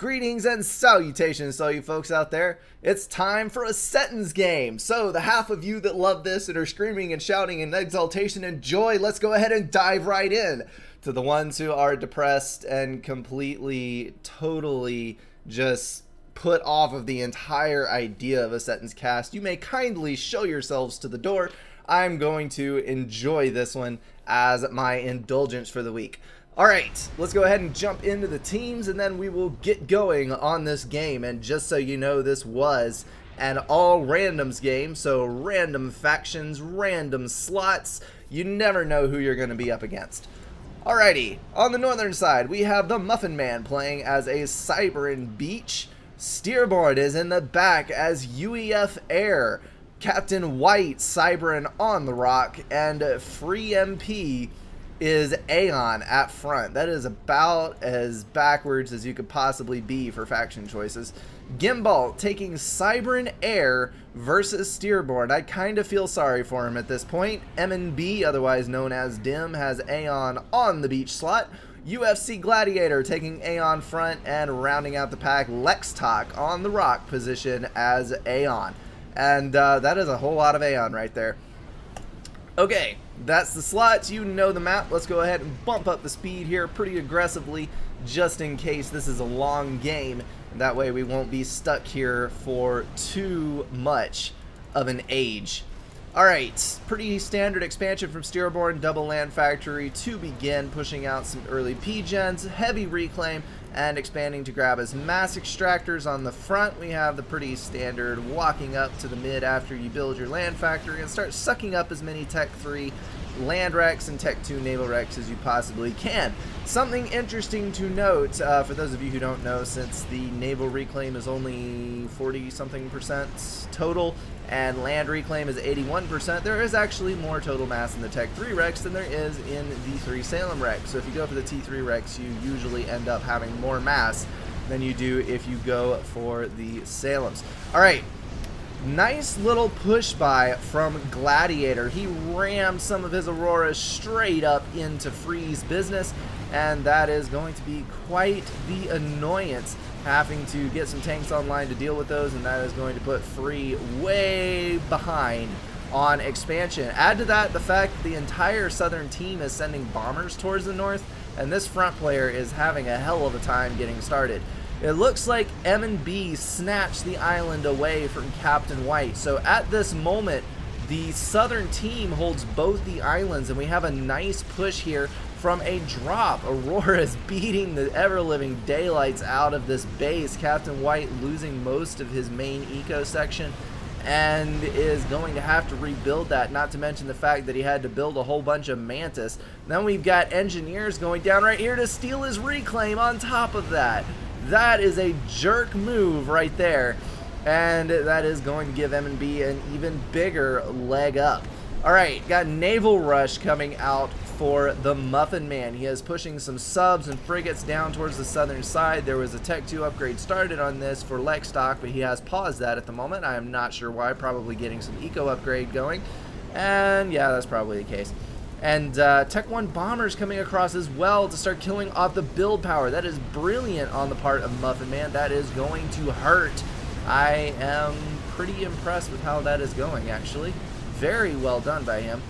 Greetings and salutations to all you folks out there. It's time for a Setons game. So, the half of you that love this and are screaming and shouting in exultation and joy, let's go ahead and dive right in. To the ones who are depressed and completely, totally just put off of the entire idea of a Setons cast, you may kindly show yourselves to the door. I'm going to enjoy this one as my indulgence for the week. All right, let's go ahead and jump into the teams and then we will get going on this game. And just so you know, this was an all randoms game, so random factions, random slots. You never know who you're going to be up against. Alrighty, on the northern side, we have the Muffin Man playing as a Cybran Beach. Steerborn is in the back as UEF Air. Captain White, Cybran on the rock, and Free MP is Aeon at front. That is about as backwards as you could possibly be for faction choices. Gimbal taking Cybran Air versus Steerborn. I kind of feel sorry for him at this point. M&B, otherwise known as Dim, has Aeon on the beach slot. UFC Gladiator taking Aeon front and rounding out the pack, Lextalk on the rock position as Aeon. And uh, that is a whole lot of Aeon right there. Okay, that's the slots. You know the map. Let's go ahead and bump up the speed here pretty aggressively just in case this is a long game. That way we won't be stuck here for too much of an age. Alright, pretty standard expansion from Steerborn, Double Land Factory to begin pushing out some early P-Gens, heavy reclaim, and expanding to grab as mass extractors on the front. We have the pretty standard walking up to the mid after you build your land factory and start sucking up as many Tech 3 land wrecks and Tech 2 naval wrecks as you possibly can. Something interesting to note, uh, for those of you who don't know, since the naval reclaim is only 40 something percent total, and land reclaim is 81%, there is actually more total mass in the Tech 3 wrecks than there is in the 3 Salem wrecks. So if you go for the T3 wrecks, you usually end up having more mass than you do if you go for the Salems. Alright, nice little push by from Gladiator. He rammed some of his Auroras straight up into Free's business, and that is going to be quite the annoyance having to get some tanks online to deal with those, and that is going to put Free way behind on expansion. Add to that the fact that the entire southern team is sending bombers towards the north, and this front player is having a hell of a time getting started. It looks like M&B snatched the island away from Captain White. So at this moment, the southern team holds both the islands, and we have a nice push here from a drop. Aurora is beating the ever-living daylights out of this base. Captain White losing most of his main eco section and is going to have to rebuild that, not to mention the fact that he had to build a whole bunch of Mantis. Then we've got engineers going down right here to steal his reclaim on top of that. That is a jerk move right there, and that is going to give M&B an even bigger leg up. All right, got Naval Rush coming out for the Muffin Man. He is pushing some subs and frigates down towards the southern side. There was a Tech 2 upgrade started on this for Lextalk, but he has paused that at the moment. I am not sure why, probably getting some eco upgrade going. And yeah, that's probably the case. And uh, Tech 1 bombers coming across as well to start killing off the build power. That is brilliant on the part of Muffin Man. That is going to hurt. I am pretty impressed with how that is going, actually. Very well done by him.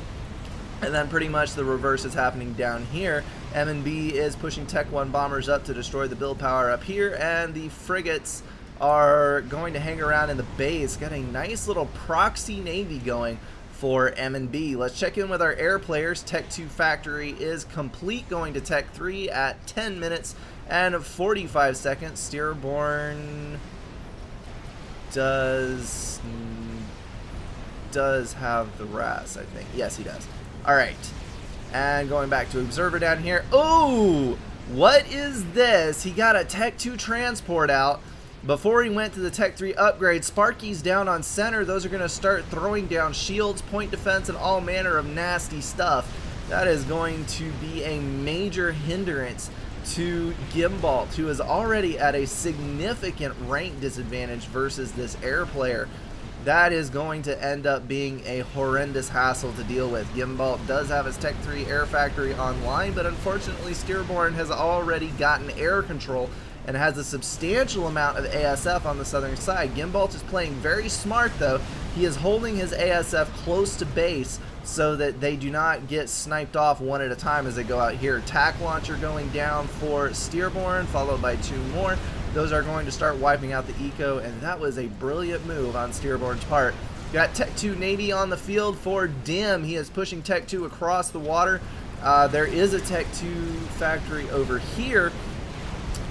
And then pretty much the reverse is happening down here. M&B is pushing Tech 1 bombers up to destroy the build power up here, and the frigates are going to hang around in the base. Got a nice little proxy navy going for M&B. Let's check in with our air players. Tech 2 factory is complete, going to Tech 3 at 10 minutes and 45 seconds. Steerborn does does have the RAS, I think. Yes, he does. All right. And going back to Observer down here. Oh, what is this? He got a Tech 2 transport out. Before he went to the Tech 3 upgrade, Sparky's down on center. Those are going to start throwing down shields, point defense, and all manner of nasty stuff. That is going to be a major hindrance to Gimbal, who is already at a significant rank disadvantage versus this air player that is going to end up being a horrendous hassle to deal with. Gimbal does have his Tech 3 Air Factory online, but unfortunately Steerborn has already gotten air control and has a substantial amount of ASF on the southern side. Gimbalt is playing very smart though. He is holding his ASF close to base so that they do not get sniped off one at a time as they go out here. TAC launcher going down for Steerborn, followed by two more. Those are going to start wiping out the eco, and that was a brilliant move on Steerborn's part. Got Tech 2 Navy on the field for Dim. He is pushing Tech 2 across the water. Uh, there is a Tech 2 factory over here.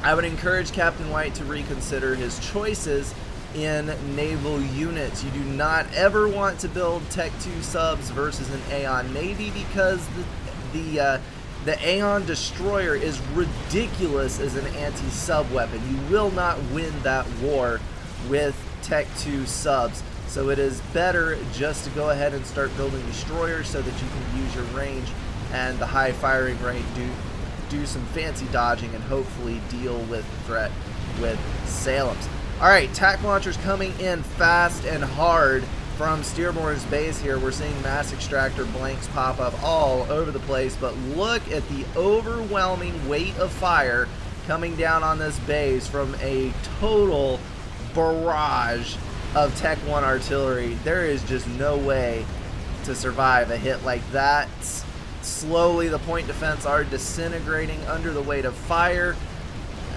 I would encourage Captain White to reconsider his choices in naval units. You do not ever want to build Tech 2 subs versus an Aeon Navy because the, the uh, the Aeon Destroyer is ridiculous as an anti-sub weapon. You will not win that war with Tech 2 subs. So it is better just to go ahead and start building destroyers so that you can use your range and the high firing rate do do some fancy dodging and hopefully deal with threat with Salem's. Alright, TAC launchers coming in fast and hard from Steerborn's base here. We're seeing mass extractor blanks pop up all over the place, but look at the overwhelming weight of fire coming down on this base from a total barrage of Tech 1 artillery. There is just no way to survive a hit like that. Slowly, the point defense are disintegrating under the weight of fire.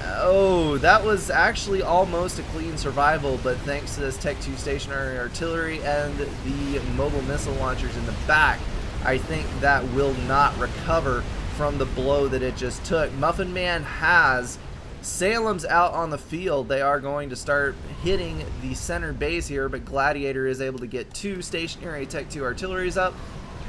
Oh, that was actually almost a clean survival, but thanks to this Tech 2 stationary artillery and the mobile missile launchers in the back, I think that will not recover from the blow that it just took. Muffin Man has Salem's out on the field. They are going to start hitting the center base here, but Gladiator is able to get two stationary Tech 2 artilleries up.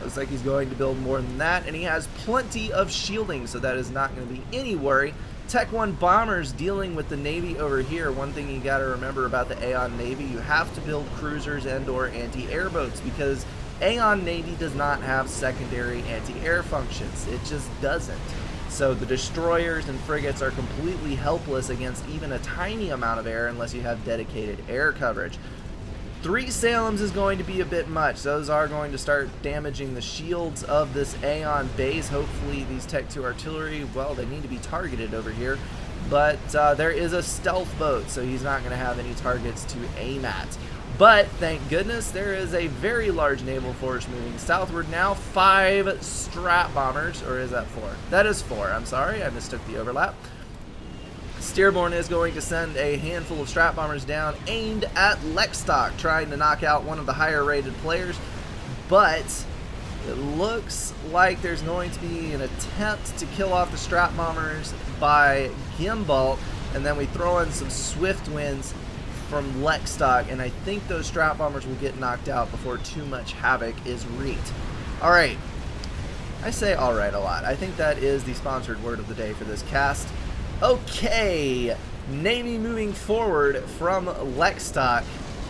Looks like he's going to build more than that, and he has plenty of shielding, so that is not going to be any worry. Tech 1 bombers dealing with the Navy over here. One thing you got to remember about the Aeon Navy, you have to build cruisers and or anti-air boats because Aeon Navy does not have secondary anti-air functions. It just doesn't. So the destroyers and frigates are completely helpless against even a tiny amount of air unless you have dedicated air coverage. Three Salems is going to be a bit much. Those are going to start damaging the shields of this Aeon base. Hopefully these Tech 2 artillery, well, they need to be targeted over here. But uh, there is a stealth boat, so he's not going to have any targets to aim at. But thank goodness there is a very large naval force moving southward now. Five strat bombers, or is that four? That is four. I'm sorry, I mistook the overlap. Steerborn is going to send a handful of strat bombers down aimed at Lexstock, trying to knock out one of the higher rated players. But it looks like there's going to be an attempt to kill off the strat bombers by Gimbalt, and then we throw in some swift winds from Lexstock, and I think those strat Bombers will get knocked out before too much havoc is wreaked. Alright, I say alright a lot. I think that is the sponsored word of the day for this cast. Okay, Navy moving forward from Lexstock.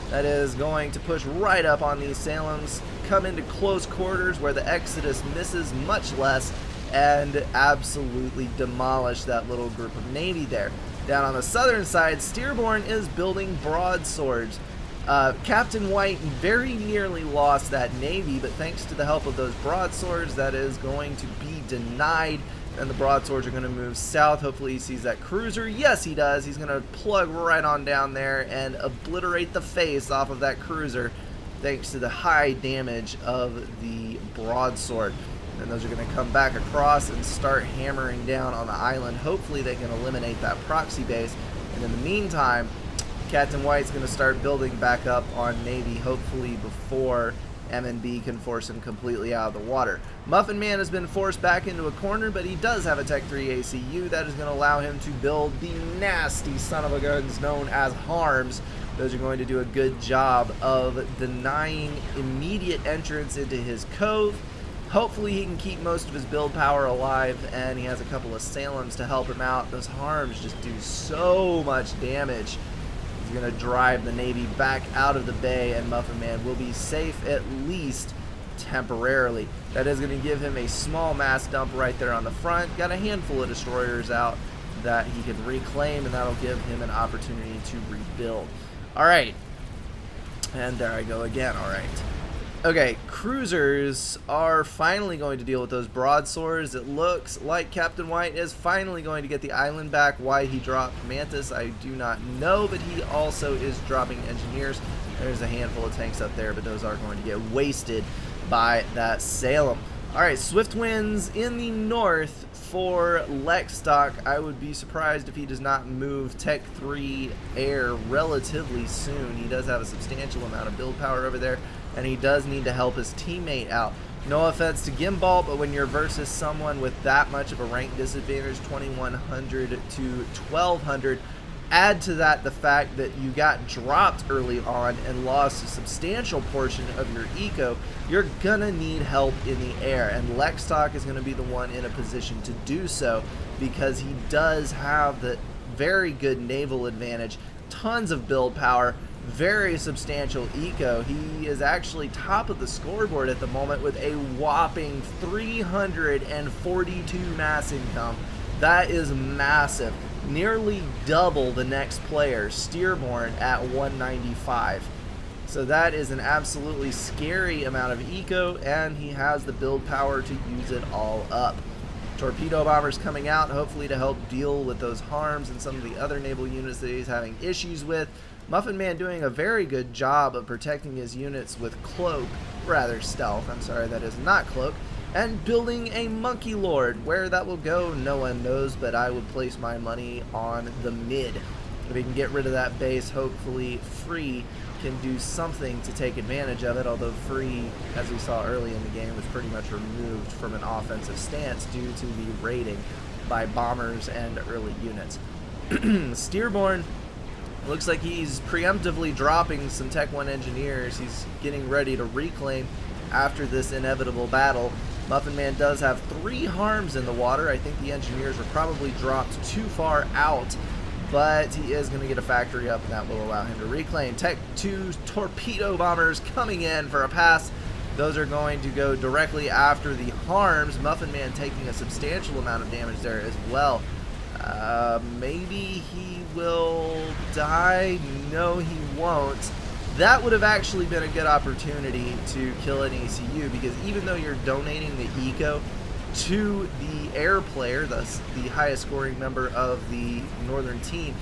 That is going to push right up on these Salems, come into close quarters where the Exodus misses much less, and absolutely demolish that little group of Navy there. Down on the southern side, Steerborn is building broadswords. Uh, Captain White very nearly lost that navy, but thanks to the help of those broadswords, that is going to be denied. And the broadswords are going to move south. Hopefully he sees that cruiser. Yes, he does. He's going to plug right on down there and obliterate the face off of that cruiser thanks to the high damage of the broadsword. And those are going to come back across and start hammering down on the island. Hopefully they can eliminate that proxy base. And in the meantime, Captain White's going to start building back up on Navy, hopefully before MNB can force him completely out of the water. Muffin Man has been forced back into a corner, but he does have a Tech 3 ACU that is going to allow him to build the nasty son of a guns known as Harms. Those are going to do a good job of denying immediate entrance into his cove Hopefully he can keep most of his build power alive, and he has a couple of Salems to help him out. Those harms just do so much damage. Going to drive the Navy back out of the bay, and Muffin Man will be safe at least temporarily. That is going to give him a small mass dump right there on the front. Got a handful of destroyers out that he can reclaim, and that'll give him an opportunity to rebuild. All right. And there I go again. All right. Okay, cruisers are finally going to deal with those broadswords. It looks like Captain White is finally going to get the island back. Why he dropped Mantis, I do not know, but he also is dropping engineers. There's a handful of tanks up there, but those are going to get wasted by that Salem. All right, Swift Winds in the north for Lexstock. I would be surprised if he does not move Tech 3 Air relatively soon. He does have a substantial amount of build power over there and he does need to help his teammate out. No offense to Gimbal, but when you're versus someone with that much of a rank disadvantage, 2100 to 1200, add to that the fact that you got dropped early on and lost a substantial portion of your eco, you're gonna need help in the air. And Lexstock is gonna be the one in a position to do so because he does have the very good naval advantage, tons of build power, very substantial eco. He is actually top of the scoreboard at the moment with a whopping 342 mass income. That is massive. Nearly double the next player, Steerborn, at 195. So that is an absolutely scary amount of eco, and he has the build power to use it all up. Torpedo bombers coming out, hopefully to help deal with those harms and some of the other naval units that he's having issues with. Muffin Man doing a very good job of protecting his units with Cloak, rather Stealth, I'm sorry that is not Cloak, and building a Monkey Lord. Where that will go, no one knows, but I would place my money on the mid. If we can get rid of that base, hopefully Free can do something to take advantage of it, although Free, as we saw early in the game, was pretty much removed from an offensive stance due to the raiding by bombers and early units. Steerborn Looks like he's preemptively dropping some Tech 1 engineers. He's getting ready to reclaim after this inevitable battle. Muffin Man does have three harms in the water. I think the engineers were probably dropped too far out, but he is going to get a factory up, and that will allow him to reclaim. Tech 2 torpedo bombers coming in for a pass. Those are going to go directly after the harms. Muffin Man taking a substantial amount of damage there as well. Uh, maybe he will die. No, he won't. That would have actually been a good opportunity to kill an ECU because even though you're donating the eco to the air player, thus the highest scoring member of the northern team,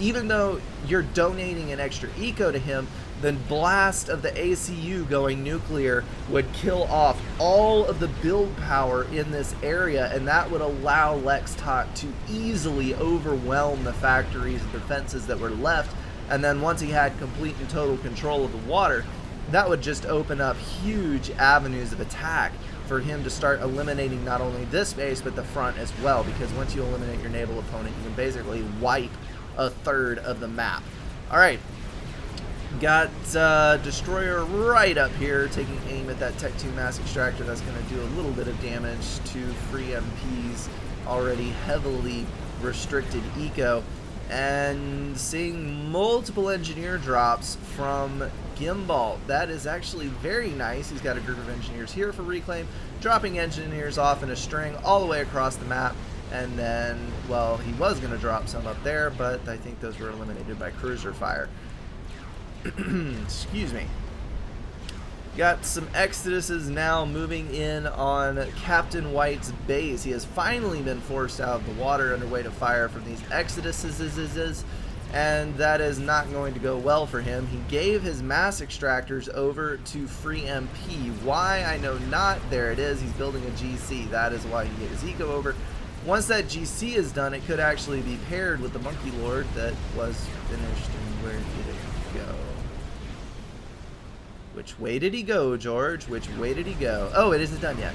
even though you're donating an extra eco to him, the blast of the ACU going nuclear would kill off all of the build power in this area, and that would allow Lexstock to easily overwhelm the factories and defenses that were left. And then once he had complete and total control of the water, that would just open up huge avenues of attack for him to start eliminating not only this base but the front as well because once you eliminate your naval opponent you can basically wipe a third of the map. Alright, Got uh, Destroyer right up here, taking aim at that Tech 2 Mass Extractor. That's going to do a little bit of damage to free MP's already heavily restricted eco. And seeing multiple engineer drops from Gimbal. That is actually very nice. He's got a group of engineers here for reclaim, dropping engineers off in a string all the way across the map. And then, well, he was going to drop some up there, but I think those were eliminated by cruiser fire. Excuse me. Got some Exoduses now moving in on Captain White's base. He has finally been forced out of the water underway to fire from these Exoduses, and that is not going to go well for him. He gave his mass extractors over to Free MP. Why? I know not. There it is. He's building a GC. That is why he gave his eco over. Once that GC is done, it could actually be paired with the Monkey Lord that was finished. And where did it go? Which way did he go, George? Which way did he go? Oh, it isn't done yet.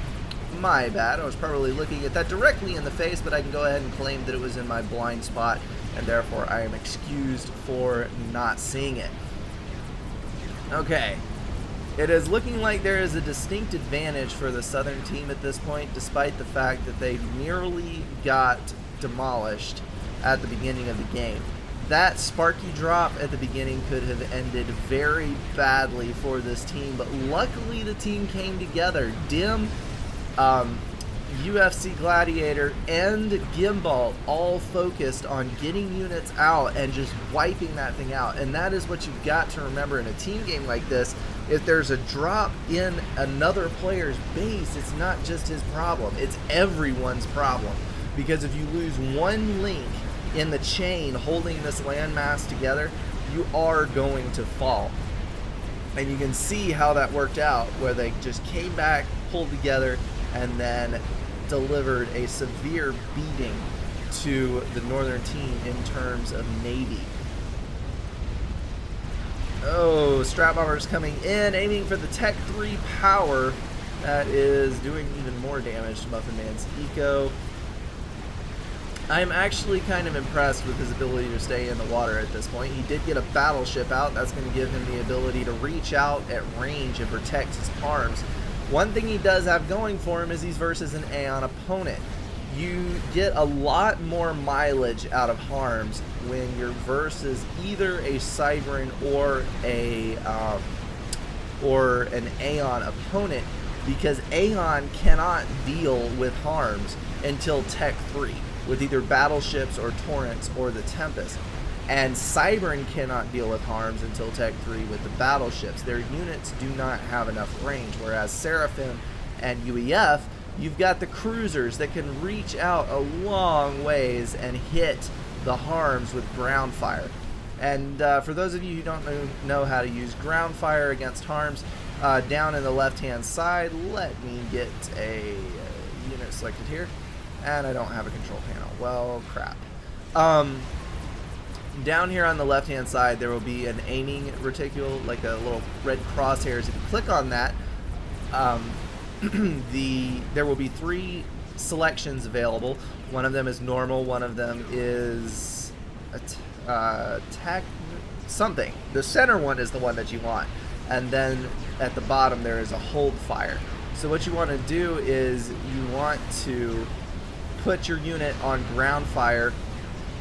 My bad. I was probably looking at that directly in the face, but I can go ahead and claim that it was in my blind spot, and therefore I am excused for not seeing it. Okay. It is looking like there is a distinct advantage for the Southern team at this point, despite the fact that they nearly got demolished at the beginning of the game that Sparky drop at the beginning could have ended very badly for this team, but luckily the team came together. Dim, um, UFC Gladiator and Gimbal all focused on getting units out and just wiping that thing out. And that is what you've got to remember in a team game like this. If there's a drop in another player's base, it's not just his problem, it's everyone's problem. Because if you lose one link in the chain holding this landmass together, you are going to fall. And you can see how that worked out, where they just came back, pulled together, and then delivered a severe beating to the northern team in terms of Navy. Oh, Strat Bomber's coming in, aiming for the Tech 3 power. That is doing even more damage to Muffin Man's Eco. I'm actually kind of impressed with his ability to stay in the water at this point. He did get a battleship out. That's going to give him the ability to reach out at range and protect his arms. One thing he does have going for him is he's versus an Aeon opponent. You get a lot more mileage out of harms when you're versus either a Cybran or a um, or an Aeon opponent because Aeon cannot deal with harms until Tech 3 with either battleships or torrents or the Tempest. And Cybran cannot deal with harms until Tech 3 with the battleships. Their units do not have enough range, whereas Seraphim and UEF, you've got the cruisers that can reach out a long ways and hit the harms with ground fire. And uh, for those of you who don't know, how to use ground fire against harms, uh, down in the left hand side, let me get a uh, unit selected here. And I don't have a control panel. Well, crap. Um, down here on the left hand side there will be an aiming reticule like a little red crosshairs if you click on that um, the there will be three selections available. One of them is normal one of them is uh, tech something. The center one is the one that you want and then at the bottom there is a hold fire. So what you want to do is you want to put your unit on ground fire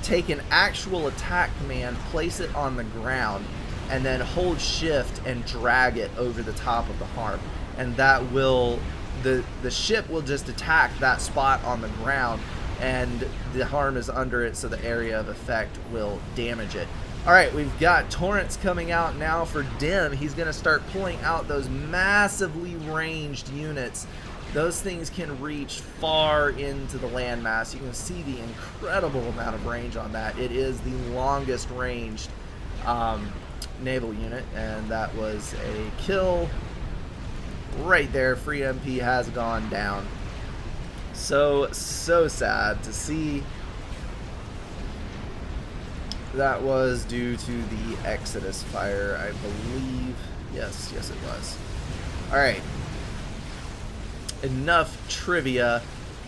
take an actual attack command, place it on the ground, and then hold shift and drag it over the top of the harm. And that will, the, the ship will just attack that spot on the ground and the harm is under it so the area of effect will damage it. Alright, we've got Torrance coming out now for Dim. He's going to start pulling out those massively ranged units those things can reach far into the landmass. You can see the incredible amount of range on that. It is the longest ranged um, naval unit, and that was a kill right there. Free MP has gone down. So, so sad to see that was due to the Exodus fire, I believe. Yes, yes it was. Alright, enough trivia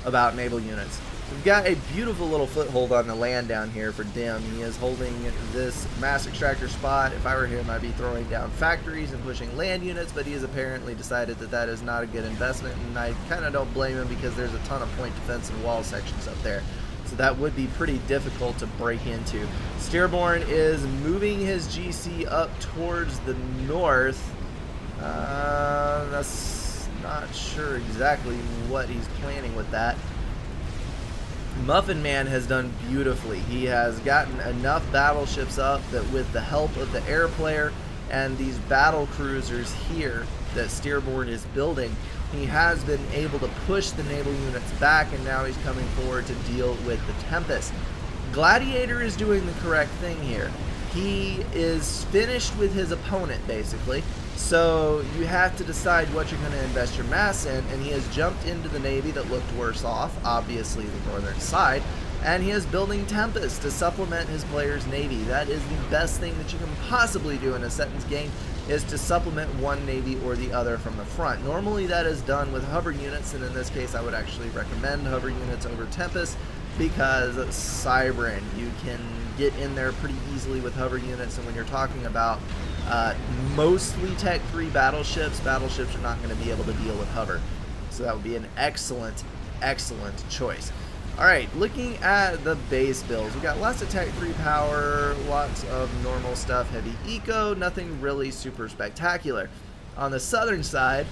about naval units. We've got a beautiful little foothold on the land down here for Dim. He is holding this mass extractor spot. If I were him, I'd be throwing down factories and pushing land units, but he has apparently decided that that is not a good investment, and I kind of don't blame him because there's a ton of point defense and wall sections up there. So that would be pretty difficult to break into. Steerborn is moving his GC up towards the north. Uh, that's not sure exactly what he's planning with that. Muffin Man has done beautifully. He has gotten enough battleships up that with the help of the air player and these battle cruisers here that Steerborn is building, he has been able to push the naval units back and now he's coming forward to deal with the Tempest. Gladiator is doing the correct thing here. He is finished with his opponent basically so you have to decide what you're going to invest your mass in, and he has jumped into the Navy that looked worse off, obviously the northern side, and he is building Tempest to supplement his player's Navy. That is the best thing that you can possibly do in a Setons game, is to supplement one Navy or the other from the front. Normally that is done with hover units, and in this case I would actually recommend hover units over Tempest, because Cybran, you can get in there pretty easily with hover units, and when you're talking about uh, mostly Tech 3 battleships. Battleships are not going to be able to deal with hover. So that would be an excellent, excellent choice. Alright, looking at the base builds, we got lots of Tech 3 power, lots of normal stuff, heavy eco, nothing really super spectacular. On the southern side,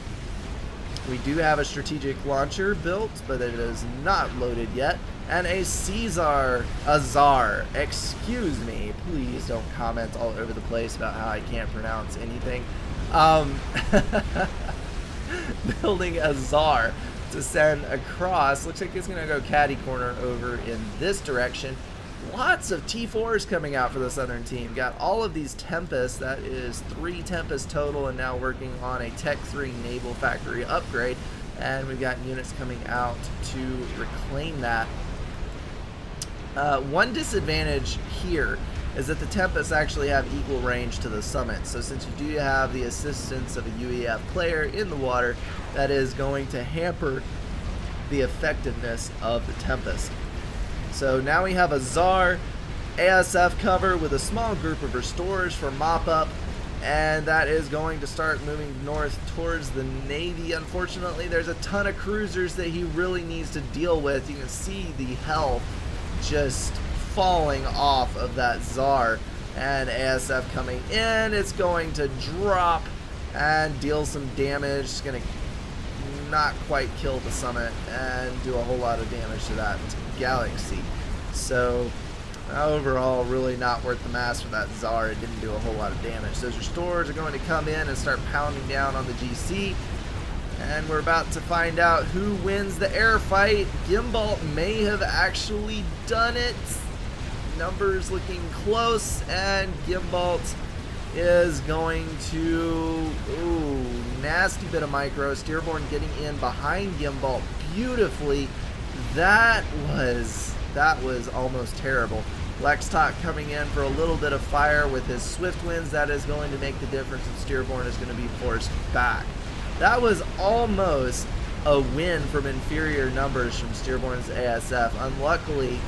We do have a strategic launcher built, but it is not loaded yet. And a Caesar Azar. Excuse me. Please don't comment all over the place about how I can't pronounce anything. Um, building Azar to send across. Looks like it's going to go caddy corner over in this direction. Lots of T4s coming out for the Southern team. Got all of these Tempests. That is three Tempest total and now working on a Tech 3 Naval Factory upgrade. And we've got units coming out to reclaim that. Uh, one disadvantage here is that the Tempest actually have equal range to the Summit. So since you do have the assistance of a UEF player in the water, that is going to hamper the effectiveness of the Tempest. So now we have a Czar ASF cover with a small group of restorers for mop-up, and that is going to start moving north towards the Navy. Unfortunately, there's a ton of cruisers that he really needs to deal with. You can see the health just falling off of that Czar and ASF coming in. It's going to drop and deal some damage. It's going to not quite kill the summit and do a whole lot of damage to that galaxy. So overall, really not worth the mass for that Czar. It didn't do a whole lot of damage. Those restorers are going to come in and start pounding down on the GC. And we're about to find out who wins the air fight. Gimbalt may have actually done it numbers looking close, and Gimbalt is going to, ooh, nasty bit of micro. Steerborn getting in behind Gimbalt beautifully. That was, that was almost terrible. Lextok coming in for a little bit of fire with his swift winds. That is going to make the difference, and Steerborn is going to be forced back. That was almost a win from inferior numbers from Steerborn's ASF. Unluckily,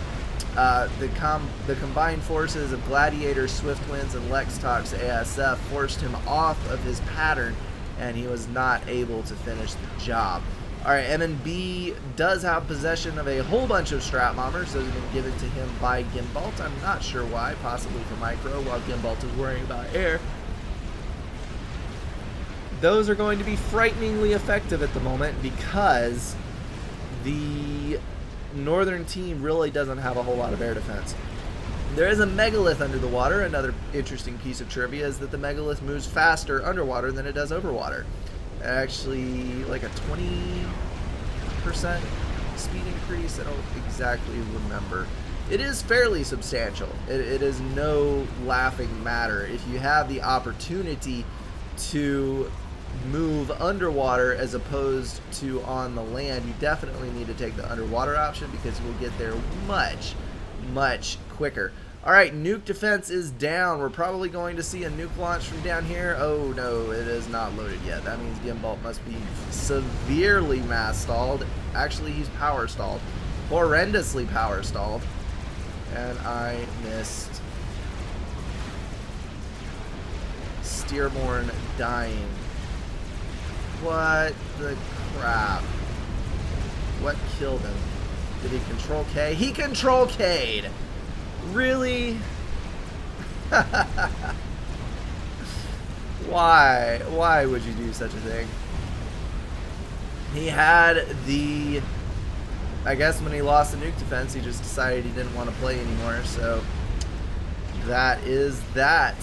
uh, the, com the combined forces of Gladiator, Swiftwinds, and Lextox ASF forced him off of his pattern, and he was not able to finish the job. Alright, MNB does have possession of a whole bunch of strat bombers. Those have been given to him by Gimbalt. I'm not sure why, possibly for micro, while Gimbalt is worrying about air. Those are going to be frighteningly effective at the moment because the northern team really doesn't have a whole lot of air defense. There is a megalith under the water. Another interesting piece of trivia is that the megalith moves faster underwater than it does over water. Actually, like a 20% speed increase. I don't exactly remember. It is fairly substantial. It, it is no laughing matter. If you have the opportunity to move underwater as opposed to on the land, you definitely need to take the underwater option because you will get there much, much quicker. All right, nuke defense is down. We're probably going to see a nuke launch from down here. Oh no, it is not loaded yet. That means Gimbalt must be severely mass stalled. Actually, he's power stalled. Horrendously power stalled. And I missed Steerborn dying what the crap? What killed him? Did he control K? He control K'd! Really? Why? Why would you do such a thing? He had the... I guess when he lost the nuke defense, he just decided he didn't want to play anymore, so... That is that.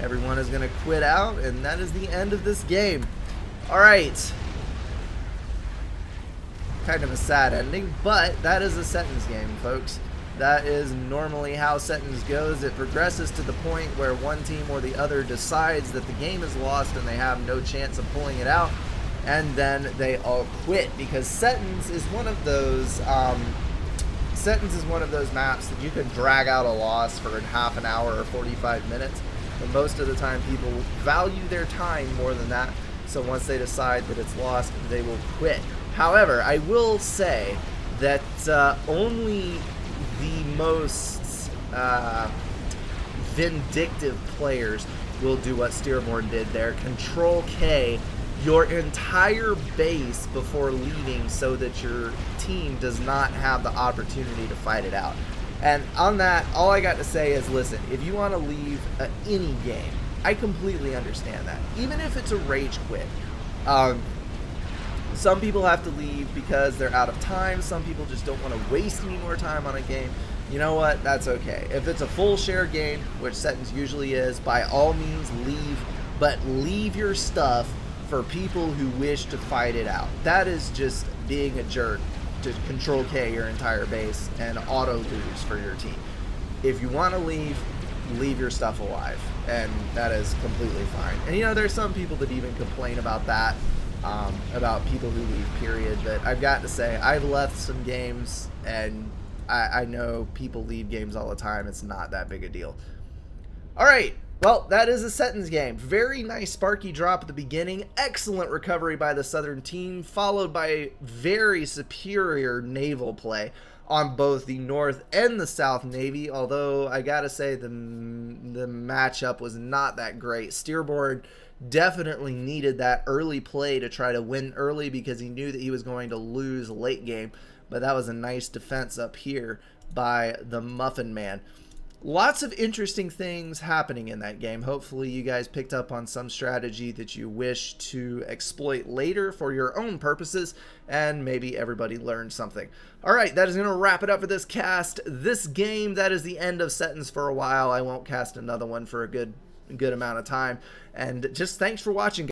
Everyone is going to quit out, and that is the end of this game. Alright. Kind of a sad ending, but that is a Setons game, folks. That is normally how Setons goes. It progresses to the point where one team or the other decides that the game is lost and they have no chance of pulling it out, and then they all quit because Setons is one of those um, Setons is one of those maps that you can drag out a loss for half an hour or 45 minutes. But most of the time, people value their time more than that. So once they decide that it's lost, they will quit. However, I will say that uh, only the most uh, vindictive players will do what Steerborn did there. Control K your entire base before leaving so that your team does not have the opportunity to fight it out. And on that, all I got to say is listen, if you want to leave uh, any game, I completely understand that. Even if it's a rage quit. Um, Some people have to leave because they're out of time. Some people just don't want to waste any more time on a game. You know what? That's okay. If it's a full share game, which Setons usually is, by all means leave, but leave your stuff for people who wish to fight it out. That is just being a jerk to control K your entire base and auto lose for your team. If you want to leave, leave your stuff alive, and that is completely fine. And you know, there's some people that even complain about that, um, about people who leave, period. But I've got to say, I've left some games, and I, I know people leave games all the time. It's not that big a deal. All right, well, that is a Setons game. Very nice sparky drop at the beginning. Excellent recovery by the Southern team, followed by very superior naval play on both the North and the South Navy. Although I gotta say the the matchup was not that great. Steerborn definitely needed that early play to try to win early because he knew that he was going to lose late game. But that was a nice defense up here by the Muffin Man lots of interesting things happening in that game. Hopefully, you guys picked up on some strategy that you wish to exploit later for your own purposes, and maybe everybody learned something. All right, that is going to wrap it up for this cast. This game, that is the end of Setons for a while. I won't cast another one for a good good amount of time. And just thanks for watching.